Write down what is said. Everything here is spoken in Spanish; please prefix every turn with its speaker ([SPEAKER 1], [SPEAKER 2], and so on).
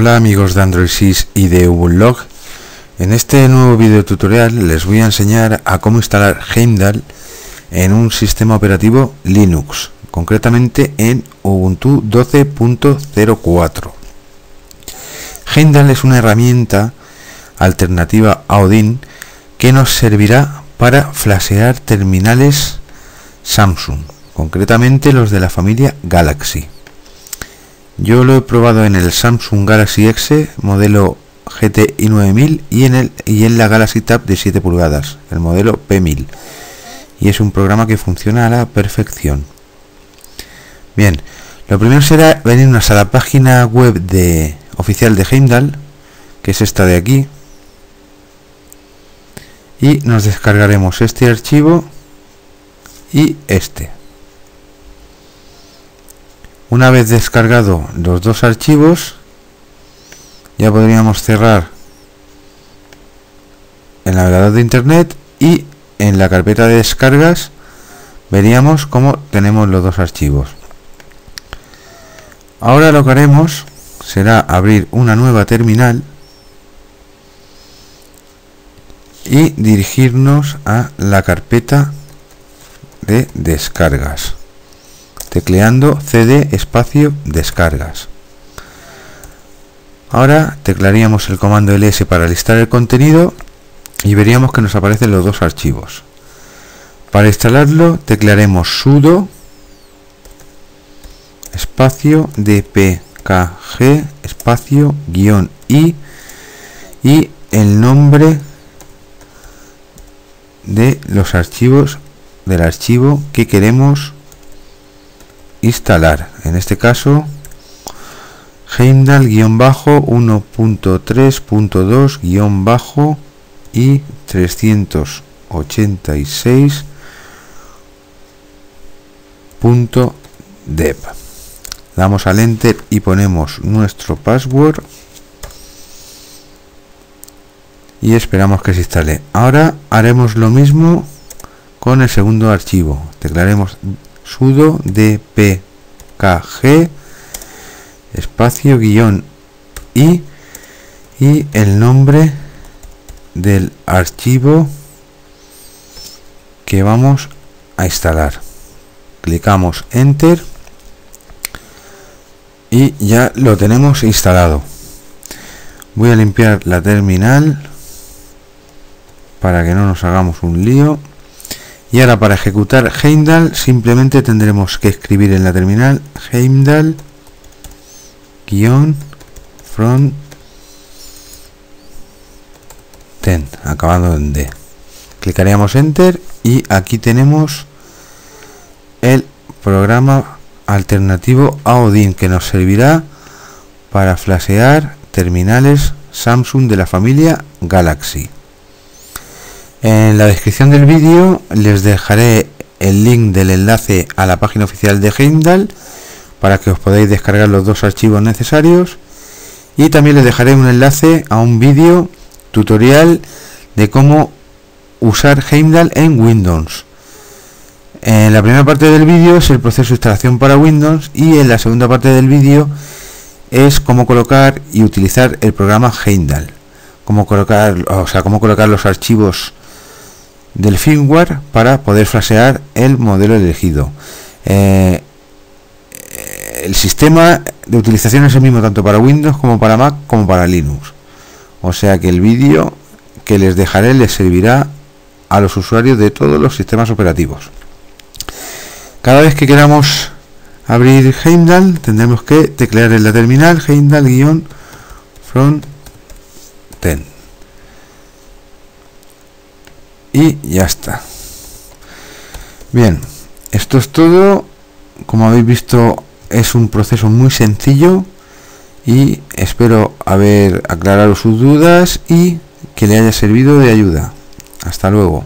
[SPEAKER 1] Hola amigos de Android 6 y de Ubuntu. En este nuevo video tutorial les voy a enseñar a cómo instalar Heimdall en un sistema operativo Linux, concretamente en Ubuntu 12.04. Heimdall es una herramienta alternativa a Odin que nos servirá para flashear terminales Samsung, concretamente los de la familia Galaxy. Yo lo he probado en el Samsung Galaxy X modelo GTI 9000 y en, el, y en la Galaxy Tab de 7 pulgadas, el modelo P1000. Y es un programa que funciona a la perfección. Bien, lo primero será venirnos a la página web de oficial de Heimdall, que es esta de aquí. Y nos descargaremos este archivo y este. Una vez descargado los dos archivos, ya podríamos cerrar el navegador de internet y en la carpeta de descargas veríamos cómo tenemos los dos archivos. Ahora lo que haremos será abrir una nueva terminal y dirigirnos a la carpeta de descargas tecleando cd espacio descargas. Ahora teclaríamos el comando ls para listar el contenido y veríamos que nos aparecen los dos archivos. Para instalarlo teclearemos sudo espacio dpkg espacio guion i y el nombre de los archivos del archivo que queremos instalar. En este caso Heimdall-1.3.2- y 386.dev damos al enter y ponemos nuestro password y esperamos que se instale. Ahora haremos lo mismo con el segundo archivo. Teclaremos sudo dpkg espacio guion i y el nombre del archivo que vamos a instalar. Clicamos enter y ya lo tenemos instalado. Voy a limpiar la terminal para que no nos hagamos un lío y ahora para ejecutar Heimdall simplemente tendremos que escribir en la terminal Heimdall front ten acabado en D. Clicaríamos enter y aquí tenemos el programa alternativo a Odin que nos servirá para flashear terminales Samsung de la familia Galaxy. En la descripción del vídeo les dejaré el link del enlace a la página oficial de Heimdall para que os podáis descargar los dos archivos necesarios y también les dejaré un enlace a un vídeo tutorial de cómo usar Heimdall en Windows. En la primera parte del vídeo es el proceso de instalación para Windows y en la segunda parte del vídeo es cómo colocar y utilizar el programa Heimdall. Cómo colocar, o sea, cómo colocar los archivos del firmware para poder frasear el modelo elegido. Eh, el sistema de utilización es el mismo tanto para Windows como para Mac como para Linux. O sea que el vídeo que les dejaré les servirá a los usuarios de todos los sistemas operativos. Cada vez que queramos abrir Heimdall tendremos que teclear en la terminal Heimdall-front 10 y ya está. Bien esto es todo. Como habéis visto es un proceso muy sencillo y espero haber aclarado sus dudas y que le haya servido de ayuda. Hasta luego